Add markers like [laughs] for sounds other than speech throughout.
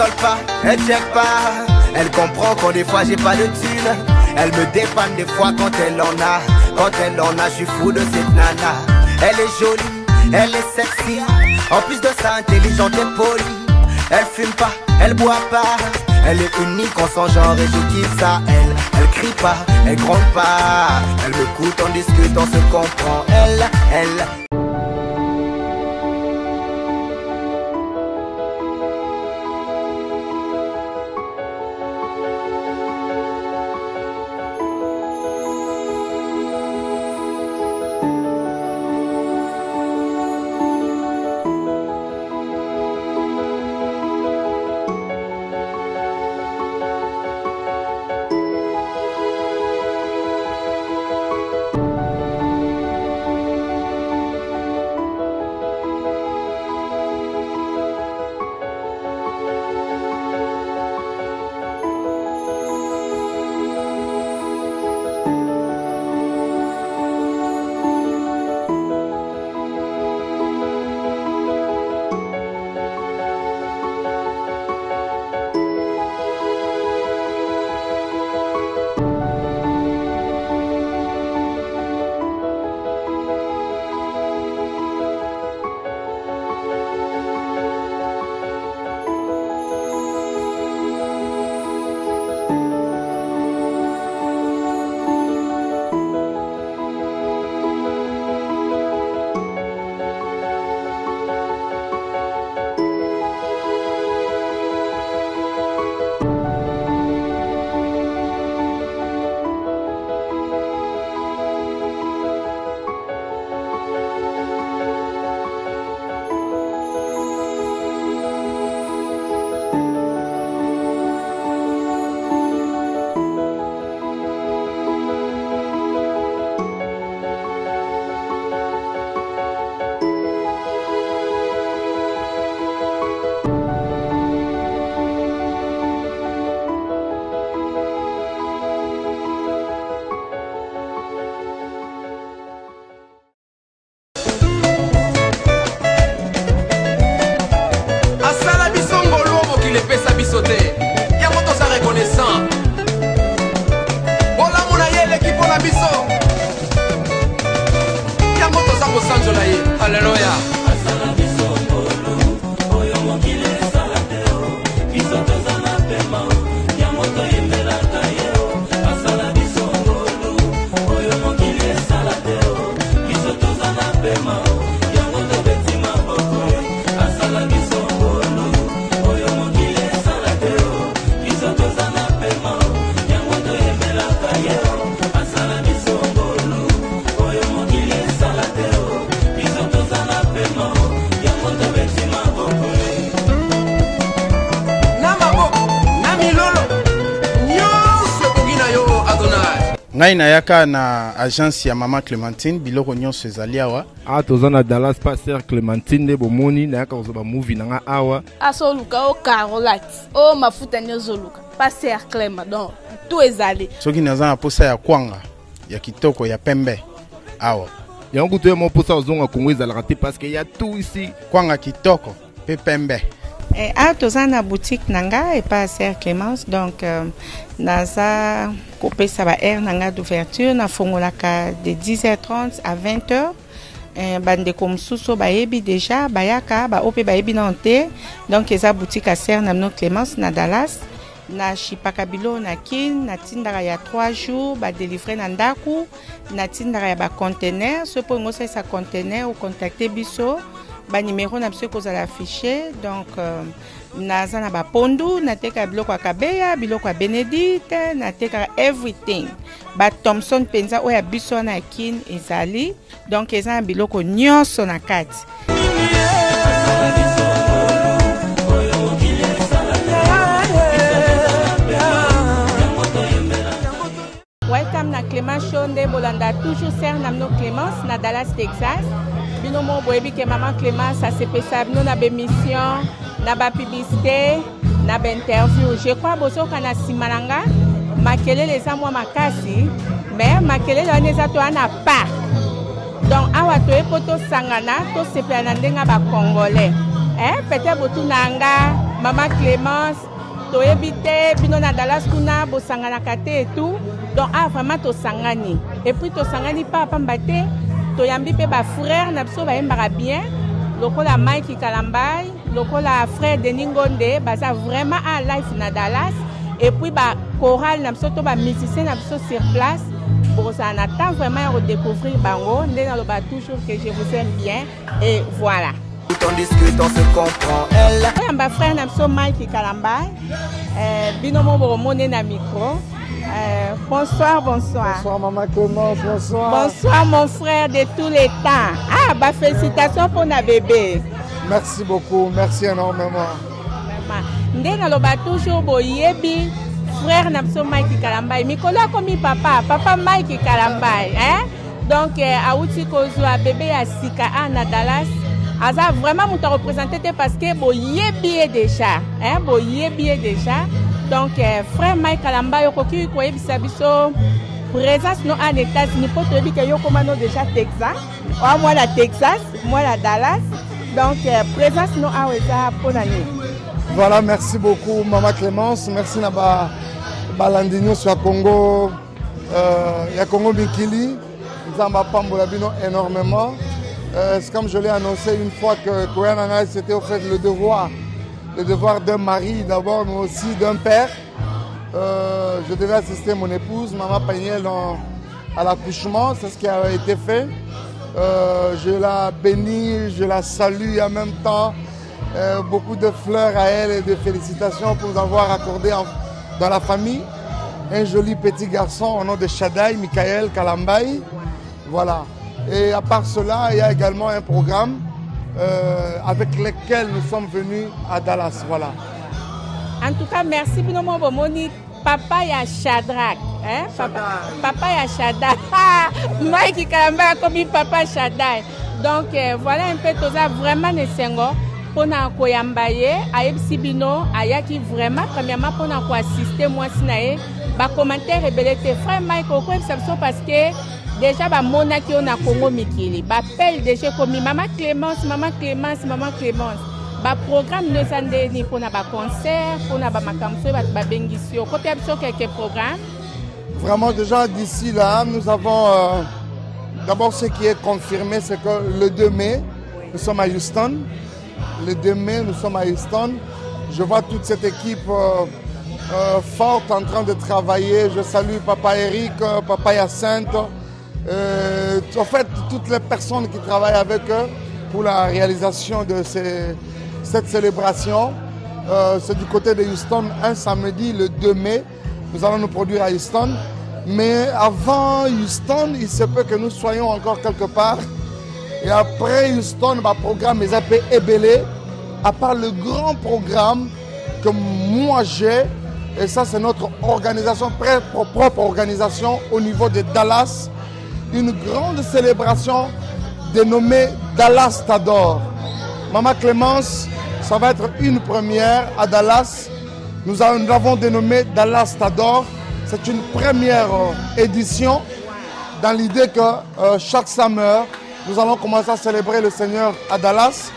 rigole pas, elle check pas. Elle comprend quand des fois j'ai pas de thune. Elle me dépanne des fois quand elle en a. Quand elle en a, je suis fou de cette nana. Elle est jolie, elle est sexy. En plus de ça, intelligente et polie. Elle fume pas, elle boit pas. Elle est unique en son genre et je kiffe ça. Elle, elle crie pas, elle gronde pas. Elle me coûte, on discute, on se comprend. Elle, elle, ngai nayaka na agence ya mama clémentine biloko nyonso ezali awa. Awa toza na dallas paster clémentine nde bomoni nayaka kozwa bamovie na nga awa. Asoluka o carolate o mafuta nde ozoluka. Paster clema donc tu ezali. Soki naza na posa ya kwanga ya kitoko ya pembe awa. Yango kutu ye mo mposa ozonga kongo ezalaka te parceke ya tu isi kwanga kitoko mpe pembe Eh, awa toza na boutique na nga epai ya ser clémence. Donc euh, naza kopesa baheure na nga d'ouverture. Nafongolaka de 10h30 à 20h Eh, bandeko mosusu bayebi déjà bayaka bao mpe bayebi nano te donc eza boutique ya ser na bino clémence na dallas. Nashipaka biloko na kine natindaka ya 3 jours badelivre na ndako natindaka ya bacontener so mpo ingo osalisa contener ocontacte biso banimero na biso ekozala affiche donc euh, naza na bapondu natekaka biloko ya kabeya biloko ya benedite natekaka everything. Bathomson mpenza oyo ya biso wana ya kine ezali. Donc eza na biloko nyonso na kati. Welcome na clémence show nde bolanda. Toujours ser na bino clémence na dallas texas bino mo boyebi ke mama clémence asepesa bino na bémission na bapublicité na bainterview je crois bozoka na nsima na nga makelele eza mwa makasi mais makelele wana eza toya na park donc awa toye mpo tosangana tosepela na ndenge ya bacongolais eh, peut-être botuna nga mama clémence toyebi te bino na dalas kuna bosanganaka te etout donc ah vraiment tosangani. Epuis tosangani mpa pamba te toyambi mpe bafrère na biso bayembaka bien. Lokola mike kalambai lokola frère denis ngonde baza vraiment a life na dallas. Epuis bachoral na biso to bamusicien na biso sur place. Bokozala na temps vraiment ya kodécouvrir bango. Nde naloba toujours que je vous aime bien. Et voilà. Oyamba frère na biso mike kalambai eh, bino mo bokomone na micro Eh, bonsoir bonsoir Bonsoir Maman Clémence, bonsoir. bonsoir mon frère de tous les temps ah bafélicitation mpona bébé Merci beaucoup, merci énormément. Vraiment. nde naloba toujours boyebi frère na biso mike kalambai mikolo akomi papa papa mike kalambai eh? donc eh, awuti kozwa bebe ya sika a na dallas aza vraiment moto areprésente te parce que boyebi ye déjà eh? boyebi ye déjà donc eh, frère mike kalambai okoki koyebisa biso présence no en états-unis mpo toyebi ke yo koma no déjà texas. Oa mwana texas mwana dallas. Donc eh, présence no awa eza mpona nini? Voilà, merci beaucoup Maman Clémence, merci na ba balandi nyonso ya Congo. Euh, ya Congo Mikili. Nzambe apambola bino énormément. Euh, comme je l'ai annoncé une fois que Koya Nanga c'était au fait le devoir, le devoir d'un mari d'abord, mais aussi d'un père. Euh, je devais assister mon épouse, Maman dans- à l'accouchement, c'est ce qui a été fait. Euh, je la bénis, je la salue en même temps euh, beaucoup de fleurs à elle et de félicitations pour nous avoir accordé dans la famille un joli petit garçon au nom de Shaddai, Michael Kalambai. Voilà. Et à part cela, il y a également un programme euh, avec lequel nous sommes venus à Dallas. Voilà. En tout cas, merci bino mo bomoni papa ya Shadrach. Hein? Papa, papa ya Shaddai. Ah, [laughs] Mike Kalamba akomi papa Shaddai. Donc euh, voilà un peu toza vraiment nesengo mpona koyamba ye ayebisi bino ayaki vraiment premièrement mpona koassiste mwasi na ye bacommentaire ebele te frère mike okoyebisa biso parce que déjà bamonaki yo na congo mikili bapele déjà ekomi mama clémence mama clémence mama clémence baprogramme no eza ndeni mpona baconcert mpona bamakambo soki bato babengisi yo kopia biso quelque programme? Vraiment, déjà d'ici là, nous avons. euh, D'abord, ce qui est confirmé, c'est que le 2 mai, nous sommes à Houston. Le 2 mai, nous sommes à Houston. Je vois toute cette équipe euh, euh, forte en train de travailler. Je salue Papa Eric, euh, Papa Hyacinthe. euh, en fait, toutes les personnes qui travaillent avec eux pour la réalisation de cette célébration. Euh, c'est du côté de Houston, un samedi, le 2 mai. Nous allons nous produire à Houston. Mais avant Houston, il se peut que nous soyons encore quelque part. Et après Houston, le programme est appelé Ebele. À part le grand programme que moi j'ai, et ça c'est notre organisation, propre, organisation au niveau de Dallas, une grande célébration dénommée Dallas Tador. Maman Clémence, ça va être une première à Dallas. Nous l'avons dénommé Dallas Tador. C'est une première euh, édition dans l'idée que euh, chaque summer, nous allons commencer à célébrer le Seigneur à Dallas.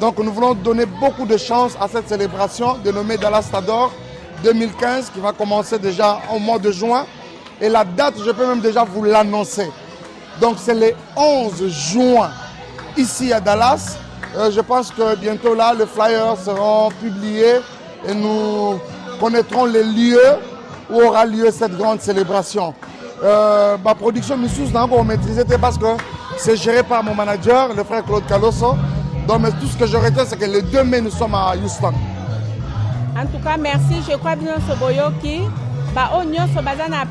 Donc nous voulons donner beaucoup de chance à cette célébration dénommée Dallas Tador 2015 qui va commencer déjà au mois de juin. Et la date, je peux même déjà vous l'annoncer. Donc c'est le 11 juin ici à Dallas. Euh, je pense que bientôt là, les flyers seront publiés et nous connaîtrons les lieux où aura lieu cette grande célébration. Euh, ma production Missous n'a encore maîtrisé parce que c'est géré par mon manager, le frère Claude Calosso. Donc tout ce que je retiens, c'est que le 2 mai, nous sommes à Houston. En tout cas merci. Je crois bino nyonso boyoki baoyo nyonso baza na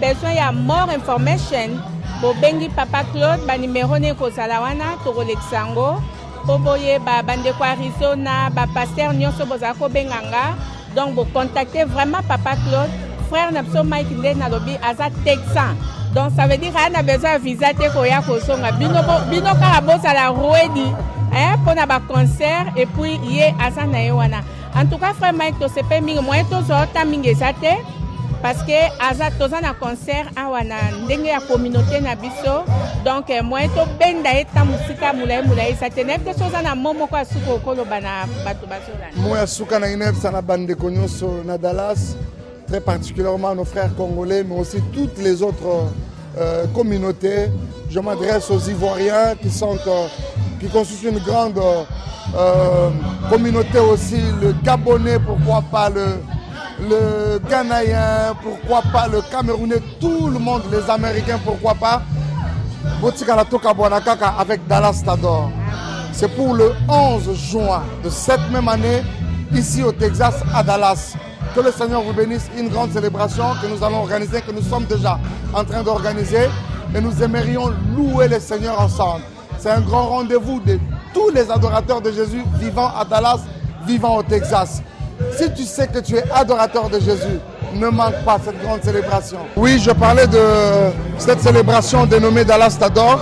besoin ya more information. Bobengi papa claude banimero nde ekozala wana tokolekisa yango. Mpo boyeba bandeko arizona bapaster nyonso bozala kobenga nga donc bocontacte vraiment papa claude. Frère na biso mike nde nalobi aza texan. Donc ça veut dire aya na besoin ya visa te koya kozonga. Bino, kaka bozala rwedi mpo na baconcert et puis ye aza na ye wana en tout cas frère mike tosepe mingi. Moye tozwa parce que aza concert awa na ndenge ya communauté na biso. Donc eh, moyen tobenda ye ta mosika molai molai eza te na suka na na bandeko nyonso na dallas. Très particulièrement nos frères congolais mais aussi toutes les autres euh, communautés. Je m'adresse aux ivoiriens qui sont euh, qui constituent une grande euh, communauté aussi le gabonais pourquoi pas le le pourquoi pas le Camerounais, tout le monde, les Américains, pourquoi pas. Avec Dallas Tador. C'est pour le 11 juin de cette même année, ici au Texas, à Dallas. Que le Seigneur vous bénisse, une grande célébration que nous allons organiser, que nous sommes déjà en train d'organiser. Et nous aimerions louer le Seigneur ensemble. C'est un grand rendez-vous de tous les adorateurs de Jésus vivant à Dallas, vivant au Texas. Si tu sais que tu es adorateur de Jésus, ne manque pas cette grande célébration. Oui, je parlais de cette célébration dénommée Dallas Tador,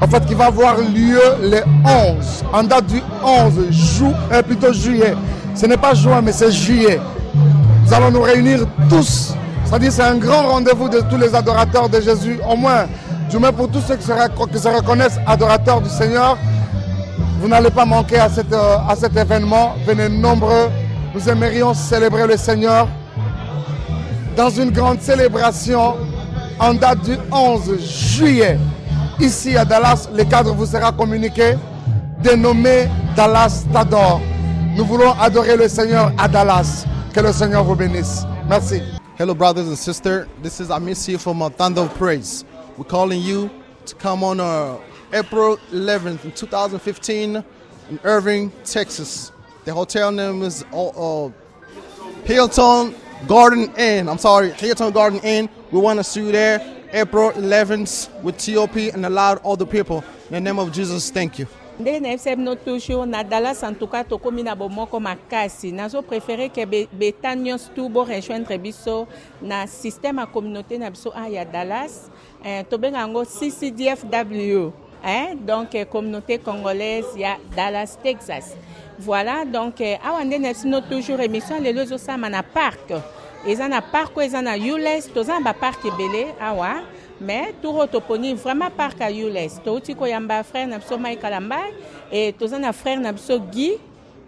en fait, qui va avoir lieu le 11, en date du 11 juin, euh, plutôt juillet. Ce n'est pas juin, mais c'est juillet. Nous allons nous réunir tous. C'est-à-dire, c'est un grand rendez-vous de tous les adorateurs de Jésus, au moins, du moins pour tous ceux qui se, reconnaissent adorateurs du Seigneur. Vous n'allez pas manquer à, euh, à cet événement. Venez nombreux. Nous aimerions célébrer le Seigneur dans une grande célébration en date du 11 juillet. Ici à Dallas, le cadre vous sera communiqué, dénommé Dallas Tador. Nous voulons adorer le Seigneur à Dallas. Que le Seigneur vous bénisse. Merci. Hello, brothers and sisters. This is Amisi from Thunder of Praise. We're calling you to come on uh, April 11th in 2015 in Irving, Texas. The hotel name is uh, uh, Hilton Garden Inn. I'm sorry, Hilton Garden Inn. We want to see you there April 11th with TOP and a lot of other people. In the name of Jesus, thank you. bino toujours na dallas tokómi na bomoko makasi nazopréféré ke beta nyonso borejoindre biso na système ya communauté na biso dallas eh, tobenga yango ccdfw eh, donc eh, communauté congolaise ya dallas texas. Voilà donc eh, awa nde nayebisi bino toujours émission lelo ezosalama na parc. Eza na parc oyo eza na ules toza na baparc ebele awa. Mais turo toponi vraiment parc ya ules touti koyamba frère na biso mai kalambai e toza na frère na biso guy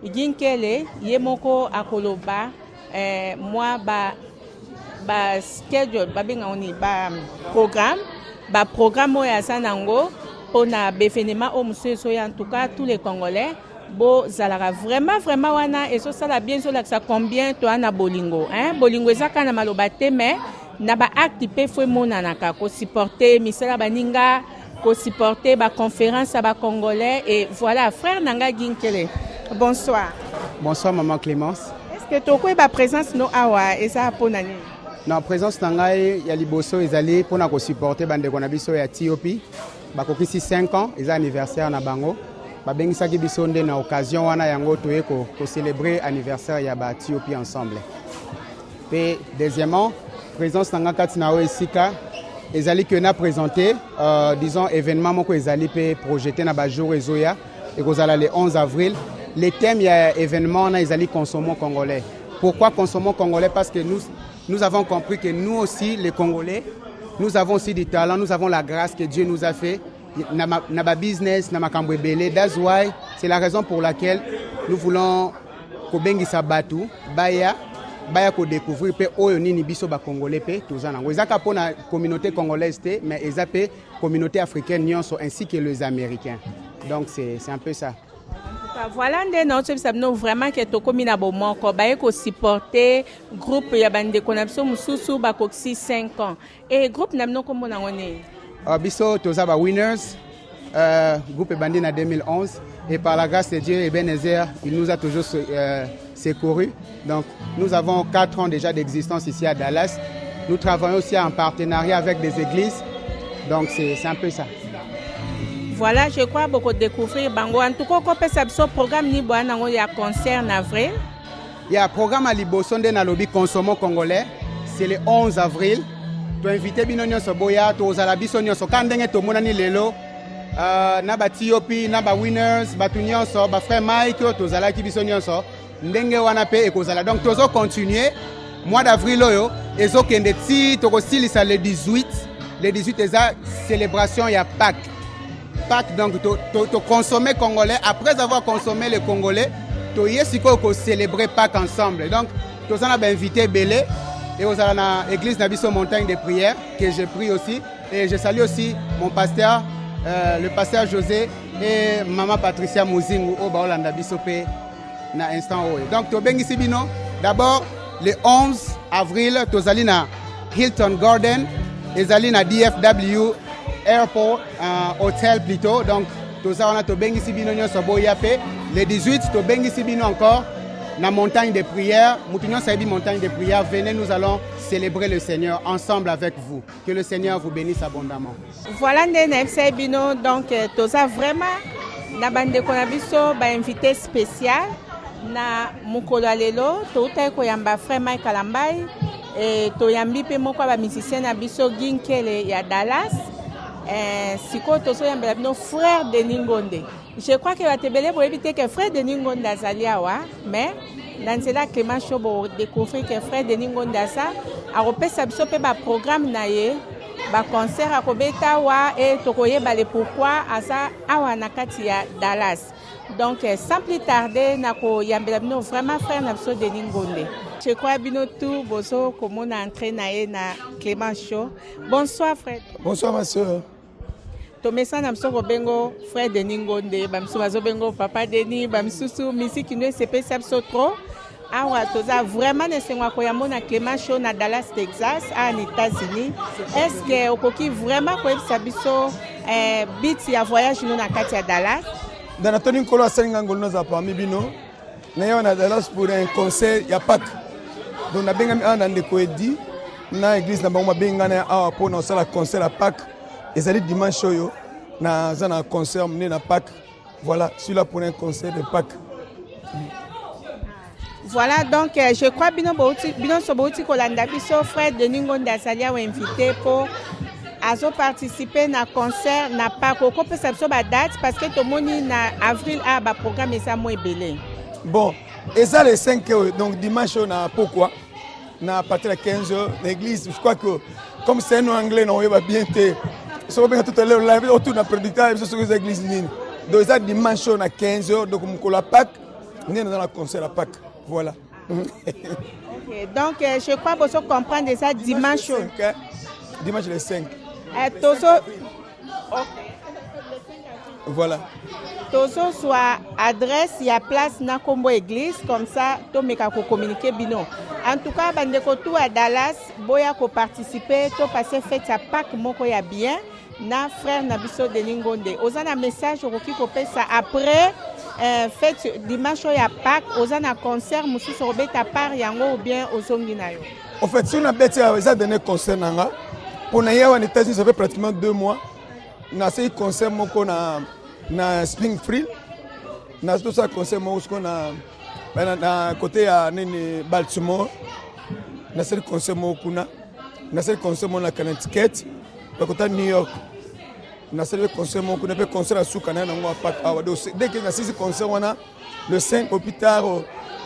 guy nkele ye moko akoloba eh, mwa ba baschedule babengango nini baprogramme baprogramme oyo aza nango mpona bevenema oyo mosusu ezoya en tout cas tous les congolais bozalaka vraiment vraiment wana ezosala bien ezolakisa combien toya na bolingo hein? bolingo eza kaka na maloba te mais na baacte mpe fo emonanaka kosupporte misala baninga kosupporte baconférence ya bacongolais et voilà frère na ngai ginkele bonsoir. Bonsoir maman clémence. Est ce que tokoyeba présence no awa eza mpona nini? Na présence na ngai ya liboso ezali mpona kosupporte bandeko na biso ya top bakokisi 5 ans eza anniversaire na bango. Babengisaki biso nde na occasion wana yango toye kocélébre anniversaire ya batop ensemble. Mpe deuxièmement présence na ngai kati na oyo esika ezali ke na présente euh, disons événement moko ezali mpe projeté na bajour ezoya. Ekozala le 11 avril. Le thème ya événement wana ezali consommons congolais. Pourquoi consommons congolais? Parce que nous, nous avons compris que nous aussi les congolais nous avons aussi du talent nous avons la grâce que dieu nous a fait. Na, ma, na ba business na makambo ebele that's why c'est la raison pour laquelle nous voulons kobengisa bato baya baya kodécouvrir mpe oyo nini biso bacongolais mpe toza nango. Eza kaka mpona communauté congolaise te mais eza mpe communauté africaine ainsi que les américains. Donc c'est un peu ça voilà nde naosobisa bino vraiment ke tokómi na bomoko baye kosupporte groupe ya bandeko na biso mosusu bakokisi 5 ans. E groupe na bino kombo nango nini uh, biso toza bawinners uh, groupe ebandi na 2011 et par la grâce de Dieu Ebenezer il nous a toujours euh, secouru donc nous avons 4 ans déjà d'existence ici à Dallas. Nous travaillons aussi en partenariat avec des églises. Donc c'est un peu ça voilà je crois bokodécouvrir bango. En tout cas okopesa biso programme ni boya nango ya concert na avril ya programme ya liboso nde nalobi consommons congolais. C'est le 11 avril. Toinvite bino nyonso boya tozala biso nyonso. Ka ndenge tomonani lelo uh, na batop na bawinners bato nyonso bafrère mike oyo tozalaki biso nyonso. Ndenge wana mpe ekozala donc tozocontinue mois d'avril oyo ezokende ti tokosilisa le 18 le 18 eza célébration ya pâque pâque donc toconsommer congolais après avoir consommé le congolais toye sikoyo kocélébrer pâque ensemble. Donc toza na bainvité ebele et ozala na église na montagne de prière que je prie aussi. Et je salue aussi mon pasteur euh, le pasteur José et maman Patricia Muzingu oyo baolanda biso mpe na instant oyo. Donc tobengisi bino d'abord le 11 avril tozali na hilton garden ezali na dfw airport uh, hotel plutôt. Donc toza wana tobengisi bino nyonso boya mpe le 18 tobengisi bino encore na montagne de prière mutu nyonso ayebi montagne de prière venez nous allons célébrer le seigneur ensemble avec vous. Que le seigneur vous bénisse abondamment. Voilà nde nayebisa ye bino. Donc toza vraiment na bandeko na biso bainvité spécial. Na mokolo ya lelo toutaki koyamba frère mike kalambai e, toyambi mpe moko ya bamusicien na biso dallas sikoyo tozoyambela bino frère denis ngonde. Je crois ke bato ebele boyebi te ke frère denis ngonde azali awa mais na nzela clément sho bodécouvrir ke frère denis ngonde aza akopesa biso mpe baprogramme na ye baconcert akobeta awa e tokoyeba le pourquoi aza awa na kati ya dallas. Donc sans plus tarder nakoyambela bino vraiment frère na biso denis ngonde. Je crois bino tout bozo komona entré na ye na clément show bonsoir frère. Bonsoir ma soeur tomesana biso kobengo frère denis ngonde. Bamisu bazobengo papa denis bamisusu misiki no esepesa biso trop awa toza vraiment na esengo ya koyambo na clément show na dallas texas awa na états-unis. Est ce que okoki vraiment koyebisa biso eh, bit ya voyage no na kati ya dallas? Dana toni nkolo asalinga ngolu nazala parmi bino. Nayewa na dallas pour un concert ya pâke donc nabengami awa na ndeko edi na église na bango babengana ya awa mpo na kosala concert ya pâke ezali dimanche oyo naza na concert mene na pâke voilà suis là pour un concert de pâke voilà donc euh, je crois bino nyonso bouti kolanda biso. Frère denis ngonde azali awa invité mpo azoparticipe na concert na pâke okopesa biso badate parce que tomoni na avril a baprogramme eza mo ebele. Bon eza le 5 oyo donc dimanche oyo na pokwa na partir ya 15 heures na église je crois que comme c'est un anglais na oyeba bien te soki obenga tout à l'heure live otu na producteur ya biso soki eza église nini. Donc eza dimanche oyo na 15 heures donc mokolo ya pâke nde naza na concert ya pâke voilà. [laughs] Okay. donc euh, je crois bozo comprendre eza dimanche oyo dimanche. le 5 euh, tozo voilà. Tozozwa adresse ya place na nkombo église comme ça tomeka kokommunike bino. En tout cas bandeko tu ya dallas boya koparticipe topase fete ya pâke moko ya bien na frère na biso denis ngonde. Oza na message okoki kopesa après euh, fete dimanche oyo ya pâke oza na concert mosusu okobeta part yango ou bien ozongi na yo. En fait soki nabeti eza dernier concert na nga mpo na ye awa na états-unis ça fait pratiquement deux mois nasei concert moko na na springfield nazotosala concert moko siko na, na, na kote ya nini baltimore. Nasali concert moko kuna. Nasali concert moko na connecticut bakota new york. Nasali pe concert moko kuna. Mpe concert ya suka naye nango apak awa donc dès que nasisi concert wana le 5 au plus tard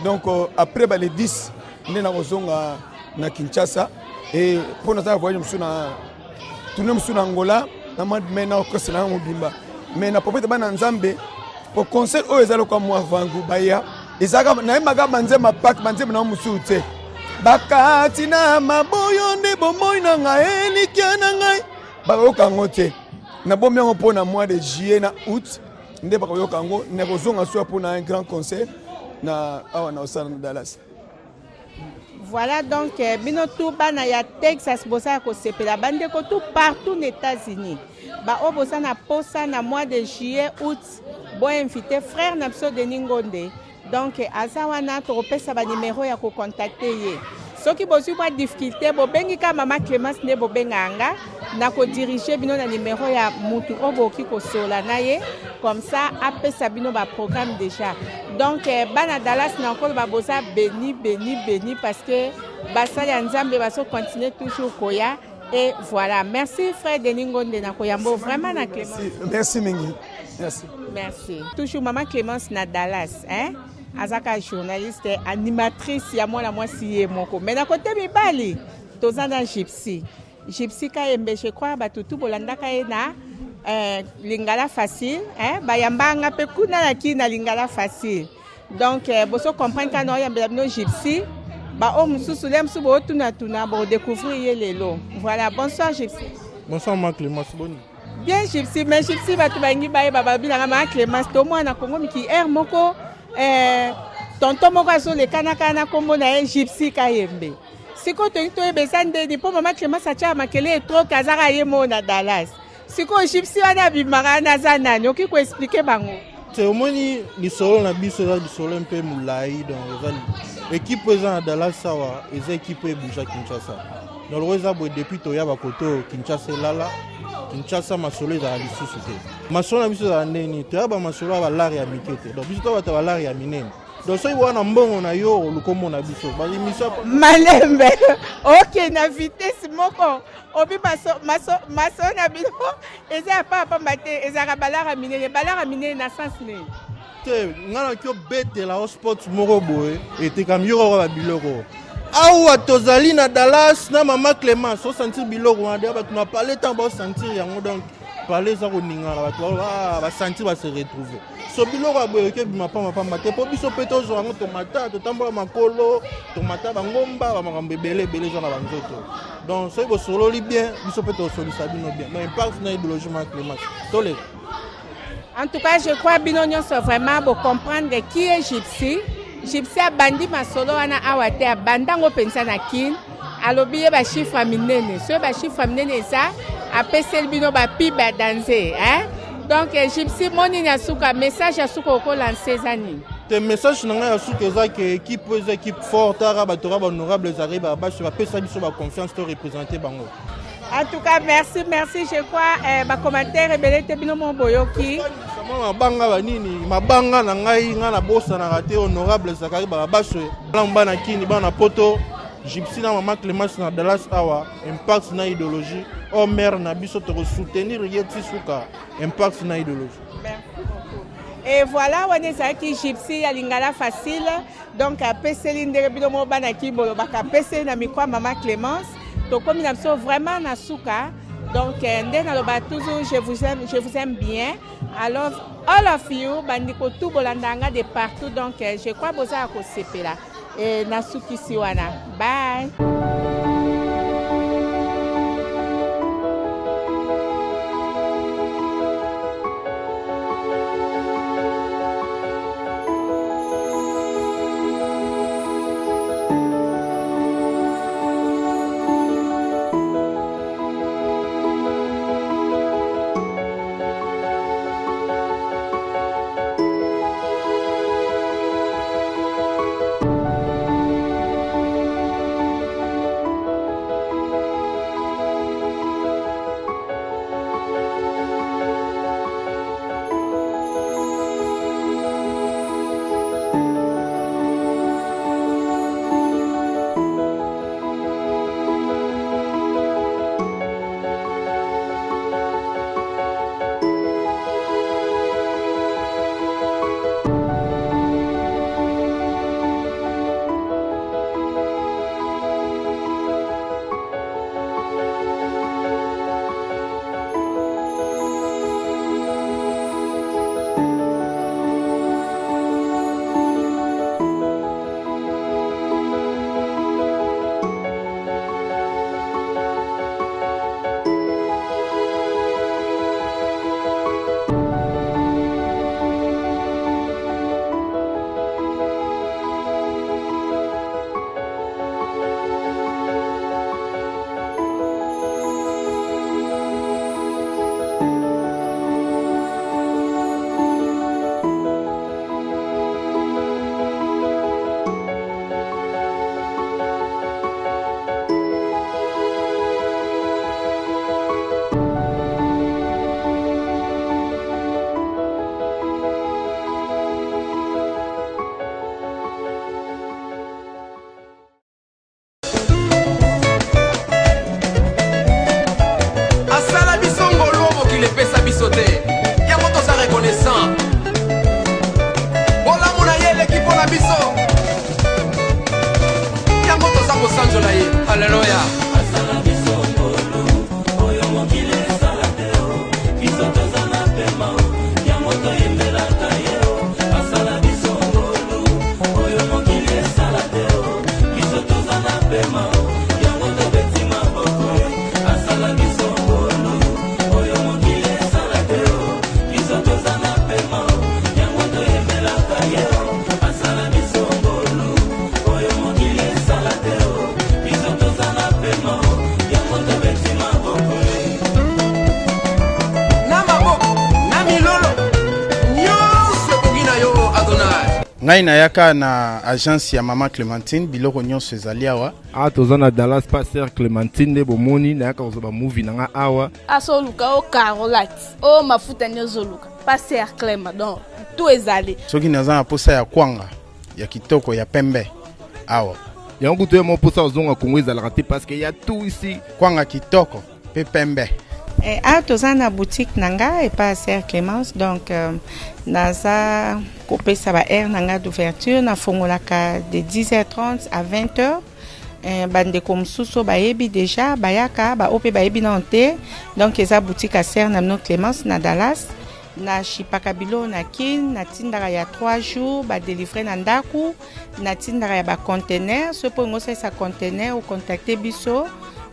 donc après ba le 10 nde nakozonga na kinshasa. E mpo nazala voyage mosusu na tourne mosusu na angola na me na okosela yango mobimba. Mais na profete bana nzambe po concert oyo eza lokwa mwa vangu baya ezalaka nayembaka banzembo pake banzembo nango mosusu te. Bakati na maboyo nde bomoi na ngai elikya na ngai. Bakoyoka yango te. Nabomi yango mpo na mois de juillet na août nde bakoyoka yango. Nakozonga soya mpo na un grand concert na awa na osala na dallas voilà donc eh, bino tu bana ya texas bozala kosepela bandeko tu partout na états-unis. Baoyo boza na posa na mois de juillet août. Boinvite frère na biso denis ngonde. Donc aza wana tokopesa banimero ya kokontakte ye soki bozwi mwa difficulté bobengi ka mama clémence nde bobengaka nga na kodirige bino na nimero ya mutu oyo bokoki kosola na ye comme ça apesa bino baprogramme déjà. Donc eh, bana dallas na koloba boza beni beni beni parce que basali ya nzambe bazocontinue toujours koya. Et voilà. Merci frère denis ngonde na koyambo vraiment na clémence. Merci mingi. Merci. Merci. Toujours mama clémence na dallas hein? Azaka journaliste animatrice. Ya mwana mwasi ye moko me na kote mibali toza na gypsy. Gypsy kayembe je crois bato tu bolandaka ye na eh, lingala facile eh, bayambanga mpe kuna na kini na lingala facile. Donc eh, boso comprendre kana oyambela bino gypsy. Baoyo mosusu le mosusu bootunatuna bodécouvrir ye lelo. Voilà. Bonsoir gypsy. Bonsoir ma clémence boni bien gypsy. Mais gypsy bato balingi bayeba babinanga maa clémence. Tomwana kongo miki aire moko eh, tonton moko azolekanaka na nkombo na ye gypsy kayembe. Sikoyo tolingi toyeba eza ndeni mpo mama clémence atiaka makele etroke azaka ye moo na dallas. Sikoyo gypsy wana abimaka wana aza nani? Oki koexplike bango. Te omoni lisolo na biso eza lisolo mpe molai donc eza ekipe eza na dallas awa eza ekipe ebuja kinshasa. Donc loko eza boye depuis toya bakoto kinshasa elala kinshasa masolo ezala lisusu te. Masolo na biso ezala ndeni. Toya bamasolo ya balare ya mike te. Donc biso to bato balare ya minene. Donc soki wana mbongo na yo oluka omona biso. Malembe. Oke na vitese moko. Obi maso, maso, maso na bino. Eza ya papamba te. Ezalaka balara minene. Balara minene na sens nini? Te ngai naki obetela o sport moko boye. Etekami yo kaka babiloko awa tozali na dallas na mama clémence osentir biloko wana deya bato na pale ntango baosentir yango donc pale eza koningana bato so biloko ya ekebima pambapamba te mpo biso mpe tozwa makolo tomata bangomba bamakambo ebele ebele eza na banzoto. Donc soki bosololi bien biso mpe tosolisa bino bien. Impact na idéologie ma clémence en tout cas je crois vraiment bocomprendre qui est gypsy gypsy abandi masolo wana awa te abandango mpenza na kine alobi ye bachiffre minene. Soki bachiffre minene eza apeseli bino bapibe ya danse eh? donc gypsy monini ya suka message ya suka okolanse eza nini? Te message na ngai ya suka eza ke équipe eza équipe forte aka bato ka bahonorable ezalaki babaso bapesa biso baconfiance to représente bango. En tout cas merci merci je crois eh, bacommentaire ebele te bino mo boyoki mabanga banini mabanga na ngai ngai nabosanaka te honorable ezalaki babaso malamu bana kini bana poto. Gypsy na mama clémence na dallas awa. Impact na idéologie o maire na biso tokosoutenir ye ti suka. Impact na idéologie et voilà wana ezalaki gypsy ya lingala facile. Donc apeseli ndenge bino mo banaki bolobaka ya mama clémence. Tokomi na biso vraiment na suka donc naloba toujours je vous aime, je vous aime bien. Alors all of you bandiko tu bolandanga de partout. Donc je crois bozala kosepela. E, nasukisi wana. Bye Hallelujah. Ngai nayaka na agence ya mama clémentine biloko nyonso ezali awa. Awa toza na dallas paster clémentine nde bomoni nayaka kozwa bamovie na nga awa. Aso oluka o carolate o mafuta nde ozoluka? Paster clema donc tout ezali. Soki naza na posa ya kwanga ya kitoko ya pembe awa. Yango kutu ye mo mposa ozonga kongo ezalaka te parce que ya tout ici. Kwanga kitoko mpe pembe Eh, awa toza na boutique na nga epai ya ser clémence. Donc euh, naza kopesa baheure na nga d'ouverture. Nafongolaka de 10h30 à 20h eh, bandeko mosusu bayebi déjà bayaka bao mpe bayebi nano te donc eza boutique ya ser na bino clémence na dallas. Nashipaka biloko na kine natindaka ya 3 jours badelivre na ndako natindaka ya bacontener so mpo ingo osalisa contener ocontacte biso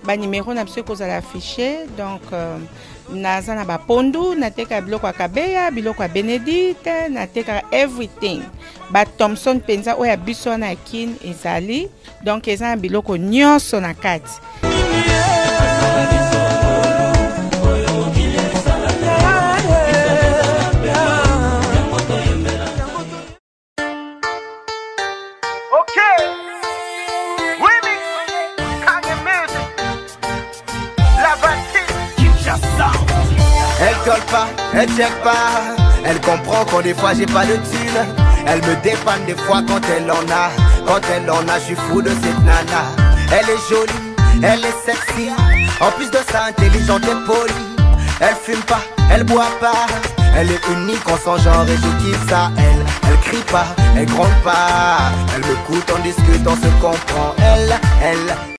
banimero na biso ekozala affiche donc euh, naza na bapondu natekaka biloko ya kabeya biloko ya benedite natekaka everything. Bathomson mpenza oyo biso wana ya kine ezali donc eza na biloko nyonso na kati Elle colle pas, elle check pas. Elle comprend quand des fois j'ai pas de thunes. Elle me dépanne des fois quand elle en a. Quand elle en a, je suis fou de cette nana. Elle est jolie, elle est sexy. En plus de ça, intelligente et polie. Elle fume pas, elle boit pas. Elle est unique en son genre et je kiffe ça. Elle, elle crie pas, elle gronde pas. Elle me coûte, on discute, on se comprend. Elle, elle,